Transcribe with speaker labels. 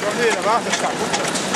Speaker 1: Camila, basta essa puta.